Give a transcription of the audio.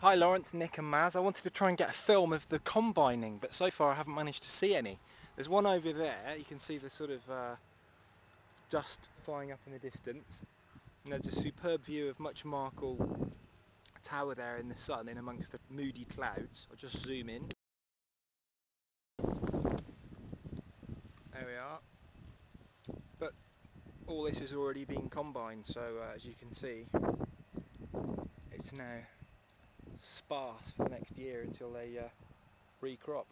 Hi Lawrence, Nick and Maz. I wanted to try and get a film of the combining, but so far I haven't managed to see any. There's one over there, you can see the sort of uh, dust flying up in the distance. And there's a superb view of Much Marcle Tower there in the sun in amongst the moody clouds. I'll just zoom in. There we are. But all this has already been combined, so uh, as you can see, it's now sparse for the next year until they uh, recrop.